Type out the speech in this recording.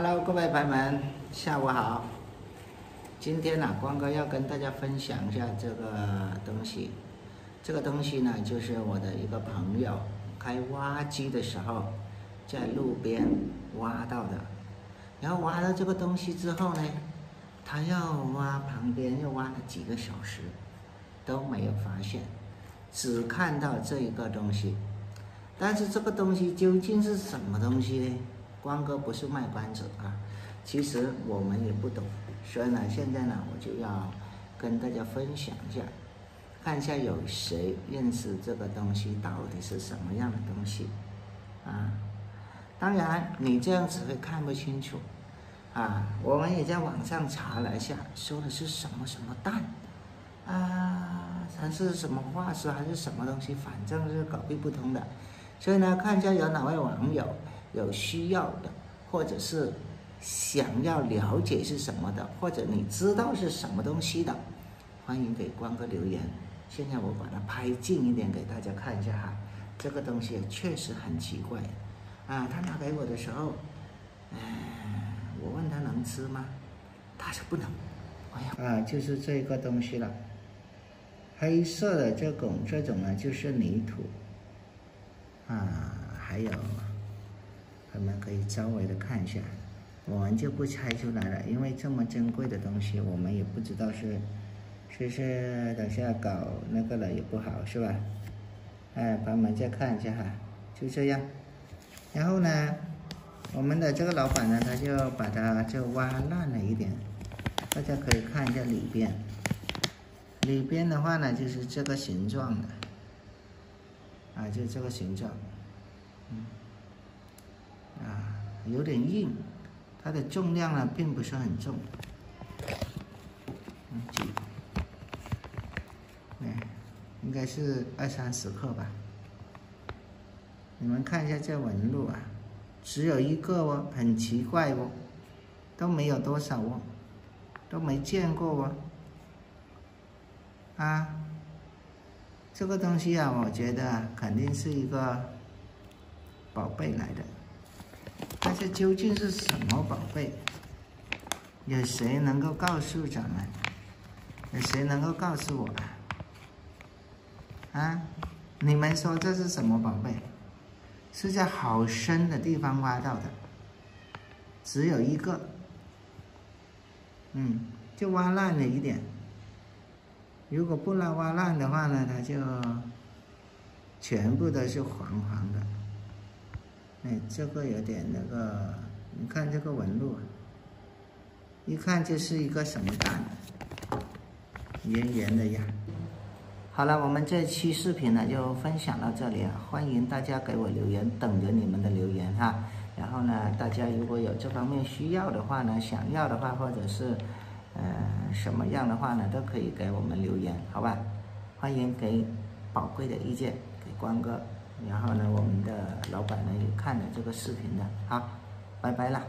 Hello，各位朋友们，下午好。今天呢，光哥要跟大家分享一下这个东西。这个东西呢，就是我的一个朋友开挖机的时候，在路边挖到的。然后挖到这个东西之后呢，他要挖旁边又挖了几个小时，都没有发现，只看到这一个东西。但是这个东西究竟是什么东西呢？光哥不是卖关子啊，其实我们也不懂，所以呢，现在呢，我就要跟大家分享一下，看一下有谁认识这个东西到底是什么样的东西啊？当然，你这样子会看不清楚啊。我们也在网上查了一下，说的是什么什么蛋啊，还是什么化石还是什么东西，反正是搞不通的。所以呢，看一下有哪位网友有需要的，或者是想要了解是什么的，或者你知道是什么东西的，欢迎给光哥留言。现在我把它拍近一点给大家看一下哈，这个东西确实很奇怪啊。他拿给我的时候，嗯，我问他能吃吗？他说不能。哎呀，啊，就是这个东西了，黑色的这种这种呢，就是泥土。啊，还有，我们可以稍微的看一下，我们就不拆出来了，因为这么珍贵的东西，我们也不知道是，是是等下搞那个了也不好，是吧？哎，帮忙再看一下哈，就这样。然后呢，我们的这个老板呢，他就把它就挖烂了一点，大家可以看一下里边，里边的话呢，就是这个形状的。啊，就这个形状，嗯，有点硬，它的重量呢并不是很重，嗯，哎，应该是二三十克吧。你们看一下这纹路啊，只有一个哦，很奇怪哦，都没有多少哦，都没见过哦，啊。这个东西啊，我觉得肯定是一个宝贝来的，但是究竟是什么宝贝？有谁能够告诉咱们？有谁能够告诉我？啊？啊你们说这是什么宝贝？是在好深的地方挖到的，只有一个，嗯，就挖烂了一点。如果不拉挖烂的话呢，它就全部都是黄黄的。哎，这个有点那个，你看这个纹路，一看就是一个什么蛋，圆圆的呀。好了，我们这期视频呢就分享到这里啊，欢迎大家给我留言，等着你们的留言哈。然后呢，大家如果有这方面需要的话呢，想要的话，或者是。呃，什么样的话呢，都可以给我们留言，好吧？欢迎给宝贵的意见给光哥，然后呢，我们的老板呢也看了这个视频的，啊，拜拜了。